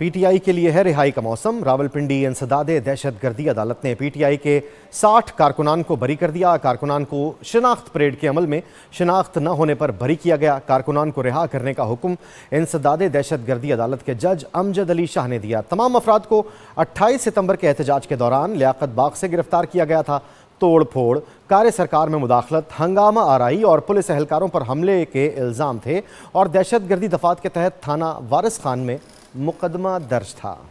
PTI के लिए है रिहाई का मौसम। रावलपिंडी इंसदाद दहशत गर्दी अदालत ने पीटीआई के 60 कारकुनान को बरी कर दिया। कारकुनान को शिनाख्त परेड के अमल में शिनाख्त न होने पर बरी किया गया। कारकुनान को रिहा करने का हुक्म इंसदाद दहशत गर्दी अदालत के जज अमजद अली शाह ने दिया। तमाम अफराद को अट्ठाईस सितंबर के एहतजाज के दौरान लियाकत बाग से गिरफ़्तार किया गया था। तोड़ फोड़ कार्य सरकार में मुदाखलत, हंगामा आराई और पुलिस एहलकारों पर हमले के इल्ज़ाम थे और दहशतगर्दी दफात के तहत थाना वारिस खान में मुकदमा दर्ज था।